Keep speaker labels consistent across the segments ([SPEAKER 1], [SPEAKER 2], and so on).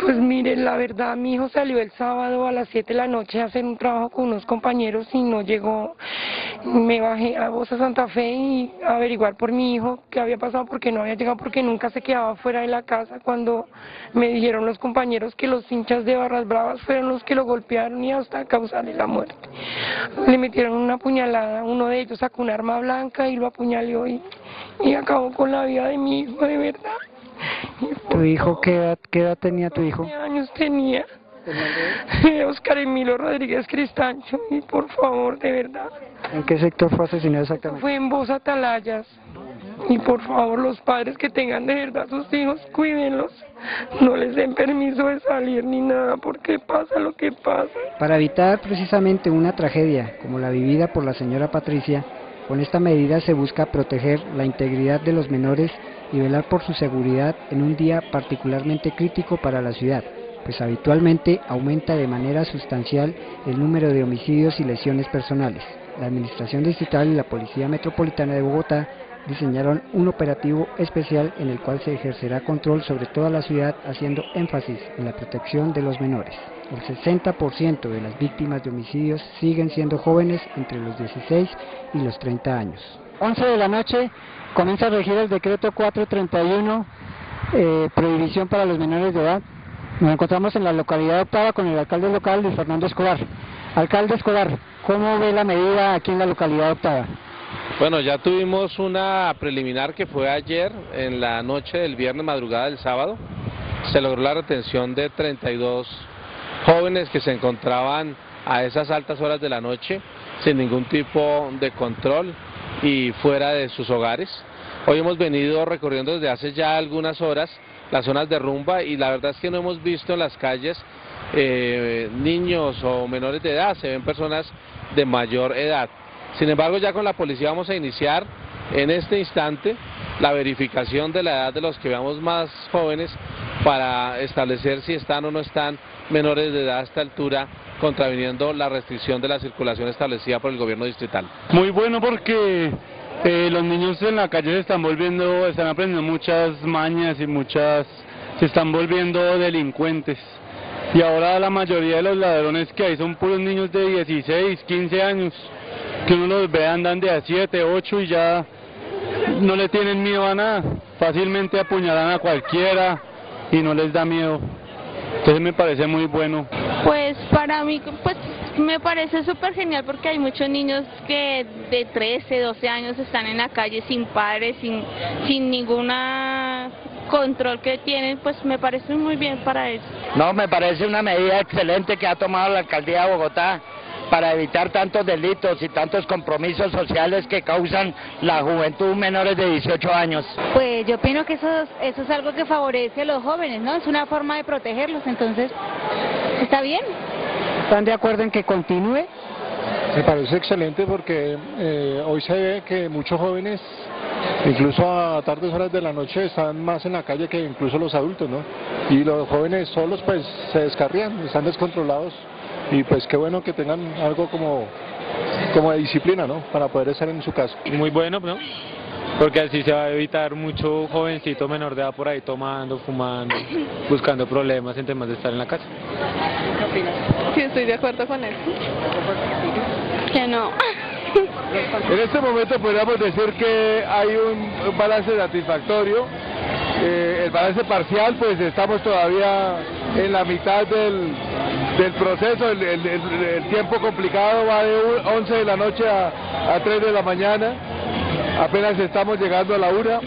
[SPEAKER 1] Pues mire, la verdad, mi hijo salió el sábado a las 7 de la noche a hacer un trabajo con unos compañeros y no llegó. Me bajé a Bosa Santa Fe y a averiguar por mi hijo qué había pasado porque no había llegado porque nunca se quedaba fuera de la casa cuando me dijeron los compañeros que los hinchas de Barras Bravas fueron los que lo golpearon y hasta causarle la muerte. Le metieron una puñalada, uno de ellos sacó un arma blanca y lo apuñaleó y, y acabó con la vida de mi hijo, de verdad.
[SPEAKER 2] ¿Tu hijo qué edad, qué edad tenía tu hijo?
[SPEAKER 1] ¿Qué años tenía? Oscar Emilio Rodríguez Cristancho, y por favor, de verdad.
[SPEAKER 2] ¿En qué sector fue asesinado exactamente?
[SPEAKER 1] Fue en Voz Atalayas. Y por favor, los padres que tengan de verdad sus hijos, cuídenlos. No les den permiso de salir ni nada, porque pasa lo que pasa.
[SPEAKER 2] Para evitar precisamente una tragedia como la vivida por la señora Patricia, con esta medida se busca proteger la integridad de los menores y velar por su seguridad en un día particularmente crítico para la ciudad, pues habitualmente aumenta de manera sustancial el número de homicidios y lesiones personales. La Administración Distrital y la Policía Metropolitana de Bogotá diseñaron un operativo especial en el cual se ejercerá control sobre toda la ciudad haciendo énfasis en la protección de los menores. El 60% de las víctimas de homicidios siguen siendo jóvenes entre los 16 y los 30 años. 11 de la noche comienza a regir el decreto 431, eh, prohibición para los menores de edad. Nos encontramos en la localidad Octava con el alcalde local Luis Fernando Escobar. Alcalde Escobar, ¿cómo ve la medida aquí en la localidad Octava?
[SPEAKER 3] Bueno, ya tuvimos una preliminar que fue ayer, en la noche del viernes, madrugada del sábado. Se logró la retención de 32 jóvenes que se encontraban a esas altas horas de la noche sin ningún tipo de control y fuera de sus hogares. Hoy hemos venido recorriendo desde hace ya algunas horas las zonas de rumba y la verdad es que no hemos visto en las calles eh, niños o menores de edad, se ven personas de mayor edad. Sin embargo, ya con la policía vamos a iniciar en este instante la verificación de la edad de los que veamos más jóvenes para establecer si están o no están menores de edad a esta altura contraviniendo la restricción de la circulación establecida por el gobierno distrital.
[SPEAKER 4] Muy bueno porque eh, los niños en la calle se están volviendo, están aprendiendo muchas mañas y muchas, se están volviendo delincuentes. Y ahora la mayoría de los ladrones que hay son puros niños de 16, 15 años, que uno los ve andan de a 7, 8 y ya no le tienen miedo a nada, fácilmente apuñalan a cualquiera y no les da miedo. Entonces me parece muy bueno.
[SPEAKER 5] Pues para mí, pues me parece súper genial porque hay muchos niños que de 13, 12 años están en la calle sin padres, sin, sin ninguna control que tienen, pues me parece muy bien para eso.
[SPEAKER 6] No, me parece una medida excelente que ha tomado la alcaldía de Bogotá para evitar tantos delitos y tantos compromisos sociales que causan la juventud menores de 18 años.
[SPEAKER 7] Pues yo opino que eso, eso es algo que favorece a los jóvenes, ¿no? Es una forma de protegerlos, entonces está bien.
[SPEAKER 2] ¿Están de acuerdo en que continúe?
[SPEAKER 8] Me parece excelente porque eh, hoy se ve que muchos jóvenes, incluso a tardes horas de la noche, están más en la calle que incluso los adultos, ¿no? Y los jóvenes solos pues se descarrían, están descontrolados y pues qué bueno que tengan algo como, como de disciplina, ¿no? Para poder estar en su casa.
[SPEAKER 9] Muy bueno, ¿no? Porque así se va a evitar mucho jovencito menor de edad por ahí tomando, fumando, buscando problemas en temas de estar en la casa.
[SPEAKER 5] ¿Qué opinas? Sí, estoy de acuerdo con él. Que no.
[SPEAKER 8] En este momento podríamos decir que hay un, balance satisfactorio. Eh, el balance parcial, pues estamos todavía en la mitad del, del proceso, el, tiempo complicado va de 11 de la noche a, 3 de la mañana, apenas estamos llegando a la una,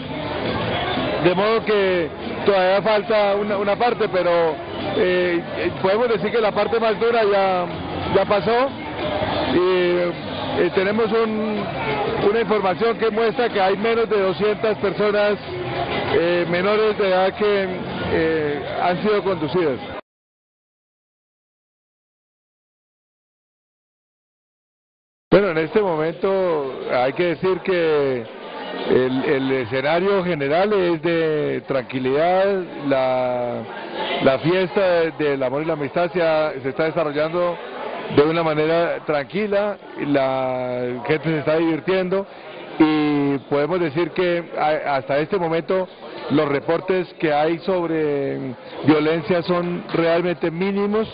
[SPEAKER 8] de modo que todavía falta una, parte, pero eh, podemos decir que la parte más dura ya, ya pasó. Y eh, tenemos una información que muestra que hay menos de 200 personas eh, menores de edad que han sido conducidas. Bueno, en este momento hay que decir que el, escenario general es de tranquilidad, la, fiesta del amor y la amistad se, se está desarrollando de una manera tranquila, la gente se está divirtiendo y podemos decir que hasta este momento los reportes que hay sobre violencia son realmente mínimos.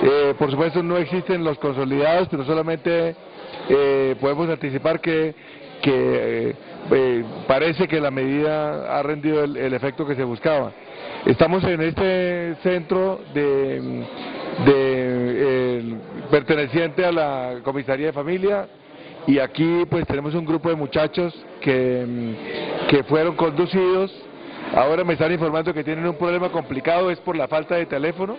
[SPEAKER 8] Eh, por supuesto no existen los consolidados, pero solamente eh, podemos anticipar que, que eh, parece que la medida ha rendido el, efecto que se buscaba. Estamos en este centro de, de perteneciente a la comisaría de familia y aquí pues tenemos un grupo de muchachos que, que fueron conducidos ahora me están informando que tienen un problema complicado es por la falta de teléfono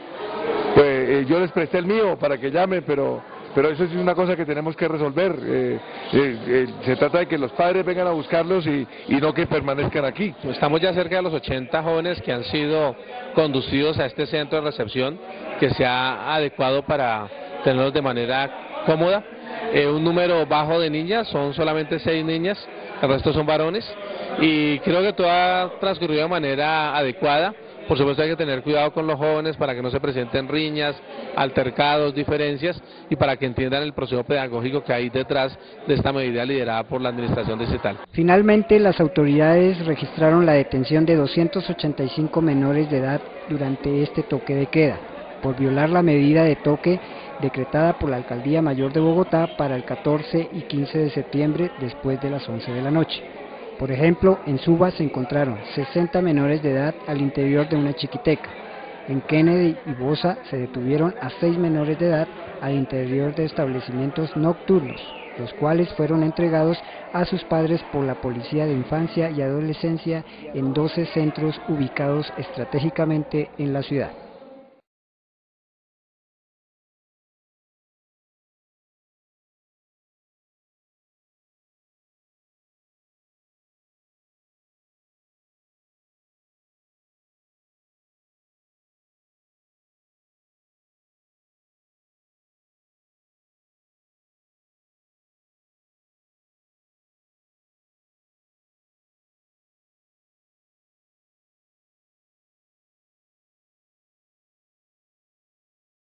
[SPEAKER 8] pues eh, yo les presté el mío para que llamen pero pero eso es una cosa que tenemos que resolver. Eh, eh, se trata de que los padres vengan a buscarlos y, y, no que permanezcan aquí.
[SPEAKER 3] Estamos ya cerca de los 80 jóvenes que han sido conducidos a este centro de recepción que se ha adecuado para tenerlos de manera cómoda. Eh, un número bajo de niñas, son solamente seis niñas, el resto son varones, y creo que todo ha transcurrido de manera adecuada. Por supuesto hay que tener cuidado con los jóvenes para que no se presenten riñas, altercados, diferencias y para que entiendan el proceso pedagógico que hay detrás de esta medida liderada por la Administración Distrital.
[SPEAKER 2] Finalmente, las autoridades registraron la detención de 285 menores de edad durante este toque de queda por violar la medida de toque decretada por la Alcaldía Mayor de Bogotá para el 14 y 15 de septiembre después de las 11 de la noche. Por ejemplo, en Suba se encontraron 60 menores de edad al interior de una chiquiteca. En Kennedy y Bosa se detuvieron a 6 menores de edad al interior de establecimientos nocturnos, los cuales fueron entregados a sus padres por la Policía de Infancia y Adolescencia en 12 centros ubicados estratégicamente en la ciudad.